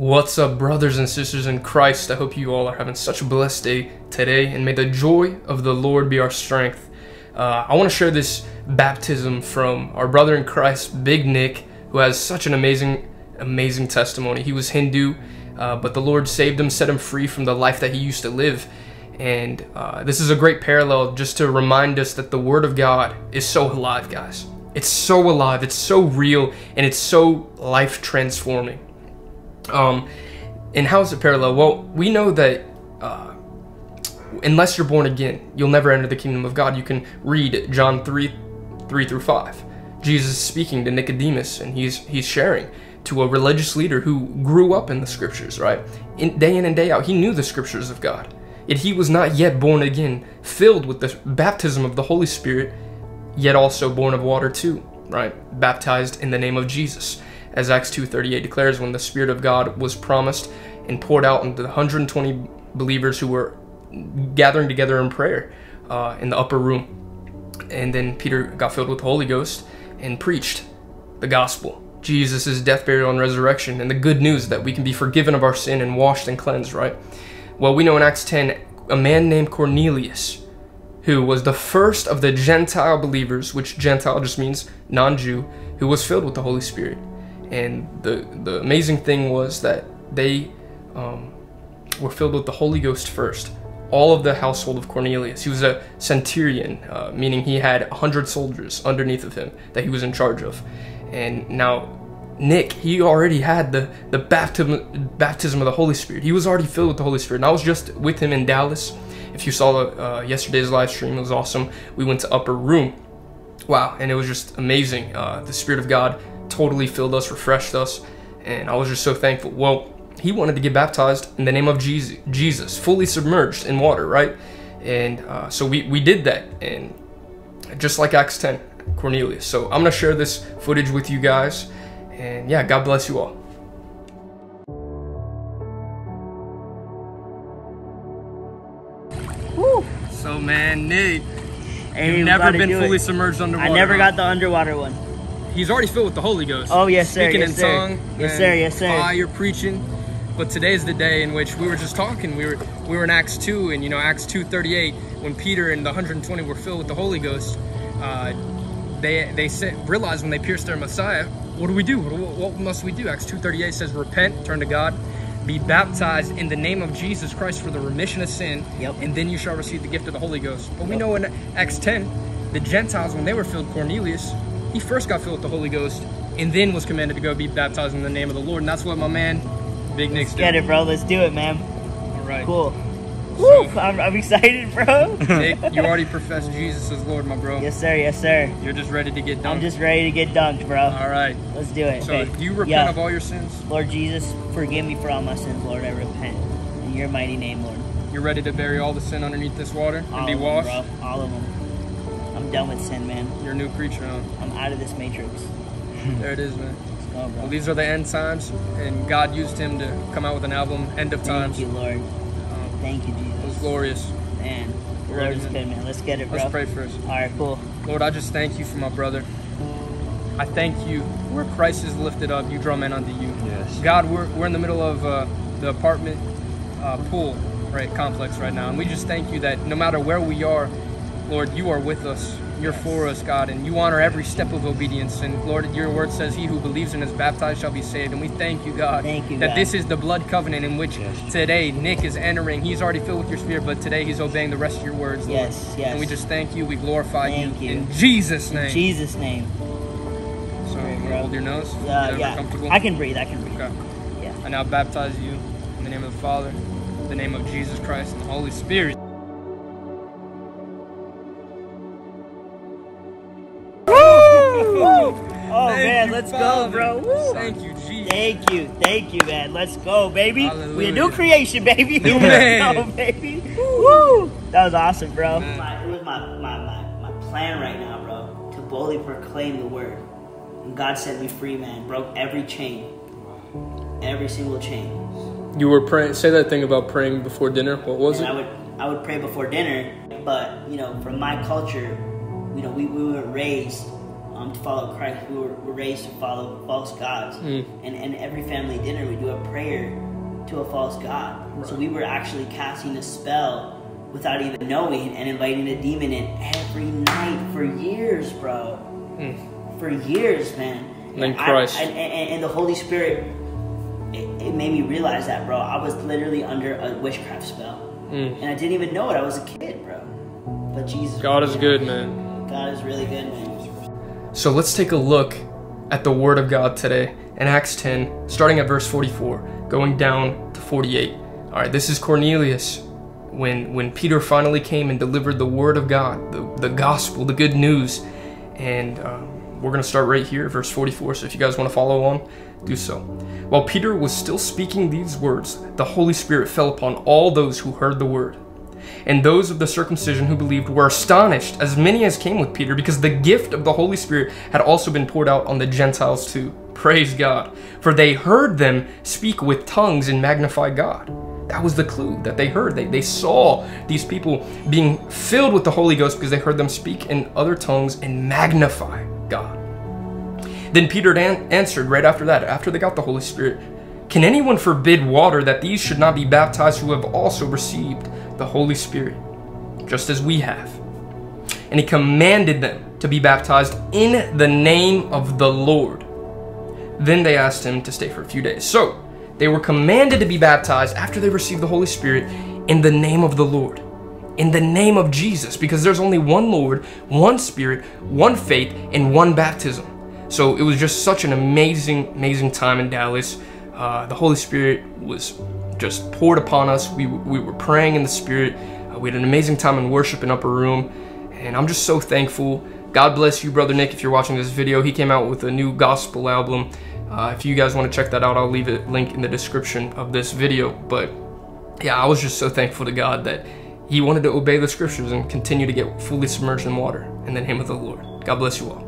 What's up, brothers and sisters in Christ? I hope you all are having such a blessed day today, and may the joy of the Lord be our strength. Uh, I want to share this baptism from our brother in Christ, Big Nik, who has such an amazing, amazing testimony. He was Hindu, uh, but the Lord saved him, set him free from the life that he used to live. And uh, this is a great parallel just to remind us that the Word of God is so alive, guys. It's so alive, it's so real, and it's so life transforming. Um, and how is it parallel? Well, we know that uh, unless you're born again, you'll never enter the kingdom of God. You can read John 3 3 through 5. Jesus is speaking to Nicodemus, and he's, he's sharing to a religious leader who grew up in the scriptures, right? In, day in and day out, he knew the scriptures of God. Yet he was not yet born again, filled with the baptism of the Holy Spirit, yet also born of water too, right? Baptized in the name of Jesus. As Acts 2.38 declares, when the Spirit of God was promised and poured out into the 120 believers who were gathering together in prayer uh, in the upper room. And then Peter got filled with the Holy Ghost and preached the gospel Jesus' death, burial, and resurrection, and the good news that we can be forgiven of our sin and washed and cleansed, right? Well, we know in Acts 10, a man named Cornelius, who was the first of the Gentile believers, which Gentile just means non Jew, who was filled with the Holy Spirit. And the, the amazing thing was that they um, were filled with the Holy Ghost first. All of the household of Cornelius. He was a centurion, uh, meaning he had 100 soldiers underneath of him that he was in charge of. And now Nik, he already had the, the baptism, baptism of the Holy Spirit. He was already filled with the Holy Spirit. And I was just with him in Dallas. If you saw uh, yesterday's live stream, it was awesome. We went to Upper Room. Wow, and it was just amazing. Uh, the Spirit of God totally filled us, refreshed us, and I was just so thankful. Well, he wanted to get baptized in the name of Jesus, Jesus fully submerged in water, right? And uh, so we, we did that, and just like Acts 10, Cornelius. So I'm gonna share this footage with you guys. And yeah, God bless you all. Woo. So man, Nate, Ain't you've never been do fully it. submerged underwater. I never huh? got the underwater one. He's already filled with the Holy Ghost. Oh yes, sir. Speaking yes, in sir. tongue. Yes, and sir. Yes, sir. Fire preaching. But today's the day in which we were just talking. We were we were in Acts 2, and you know Acts 2:38, when Peter and the 120 were filled with the Holy Ghost. Uh, they they said, realized when they pierced their Messiah, what do we do? What, what must we do? Acts 2:38 says, repent, turn to God, be baptized in the name of Jesus Christ for the remission of sin, Yep. and then you shall receive the gift of the Holy Ghost. But we Yep. know in Acts 10, the Gentiles when they were filled, Cornelius, he first got filled with the Holy Ghost, and then was commanded to go be baptized in the name of the Lord, and that's what my man, Big Nik's doing. Get it, bro. Let's do it, man. All right. Cool. So- Woo! I'm, I'm excited, bro. Nik, you already profess Jesus as Lord, my bro. yes, sir. Yes, sir. You're just ready to get done. I'm just ready to get dunked, bro. All right. Let's do it. So, do you repent Yeah. of all your sins? Lord Jesus, forgive me for all my sins, Lord. I repent. In your mighty name, Lord. You're ready to bury all the sin underneath this water and All be washed? them. All of them. I'm done with sin, man. You're a new creature, huh? I'm out of this matrix. There it is, man. Let's go. Well, these are the end times, and God used him to come out with an album, End of Times. Thank you, Lord. Um, Thank you, Jesus. it was glorious. Man, the Lord is man? good, man. Let's get it, bro. Let's pray first. All right, cool. Lord, I just thank you for my brother. I thank you where Christ is lifted up, you draw men unto you. Yes. God, we're, we're in the middle of uh, the apartment uh, pool right complex right now, and we just thank you that no matter where we are, Lord, you are with us. You're for us, God, and you honor every step of obedience. And Lord, your word says, "He who believes and is baptized shall be saved." And we thank you, God, Thank you, that God. this is the blood covenant in which Yes. today Nik is entering. He's already filled with your spirit, but today he's obeying the rest of your words, Lord. Yes, yes. And we just thank you. We glorify Thank you. in Jesus' name. In Jesus' name. So Right, I'm gonna bro. hold your nose. Uh, yeah, yeah. comfortable. I can breathe. I can breathe. Okay. Yeah. I now baptize you in the name of the Father, the name of Jesus Christ, and the Holy Spirit. Let's Father. go, bro. Woo. Thank you, Jesus. Thank you, thank you, man. Let's go, baby. We a new creation, baby. New Let's man. go, baby. Woo! That was awesome, bro. Man. My, it was my, my, my, my plan right now, bro, to boldly proclaim the word. And God set me free, man. Broke every chain, every single chain. You were praying. Say that thing about praying before dinner. What was and I it? would I would pray before dinner, but you know, from my culture, you know, we, we were raised um, to follow Christ. We were, were raised to follow false gods, Mm. and and every family dinner we do a prayer to a false god. So we were actually casting a spell without even knowing and inviting a demon in every night for years, bro. For years, man. And then I- Christ. and, and, and the Holy Spirit, it, it made me realize that, bro. I was literally under a witchcraft spell. Mm. And I didn't even know it. I was a kid, bro. But Jesus. God is good, man. God is really good, man. So let's take a look at the Word of God today in Acts 10, starting at verse 44, going down to 48. All right, this is Cornelius when when Peter finally came and delivered the Word of God, the, the gospel, the good news. And um, we're going to start right here, verse 44. So if you guys want to follow on, do so. While Peter was still speaking these words, the Holy Spirit fell upon all those who heard the Word. And those of the circumcision who believed were astonished, as many as came with Peter, because the gift of the Holy Spirit had also been poured out on the Gentiles too. Praise God. For they heard them speak with tongues and magnify God. That was the clue that they heard. They, they saw these people being filled with the Holy Ghost because they heard them speak in other tongues and magnify God. Then Peter an- answered right after that, after they got the Holy Spirit, Can anyone forbid water that these should not be baptized who have also received the Holy Spirit, just as we have? And he commanded them to be baptized in the name of the Lord. Then they asked him to stay for a few days. So they were commanded to be baptized after they received the Holy Spirit in the name of the Lord. In the name of Jesus, because there's only one Lord, one Spirit, one faith, and one baptism. So it was just such an amazing, amazing time in Dallas. Uh, the Holy Spirit was just poured upon us. We, we were praying in the Spirit. Uh, we had an amazing time in worship in Upper Room. And I'm just so thankful. God bless you, Brother Nik, if you're watching this video. He came out with a new gospel album. Uh, if you guys want to check that out, I'll leave a link in the description of this video. But yeah, I was just so thankful to God that He wanted to obey the scriptures and continue to get fully submerged in water in the name of the Lord. God bless you all.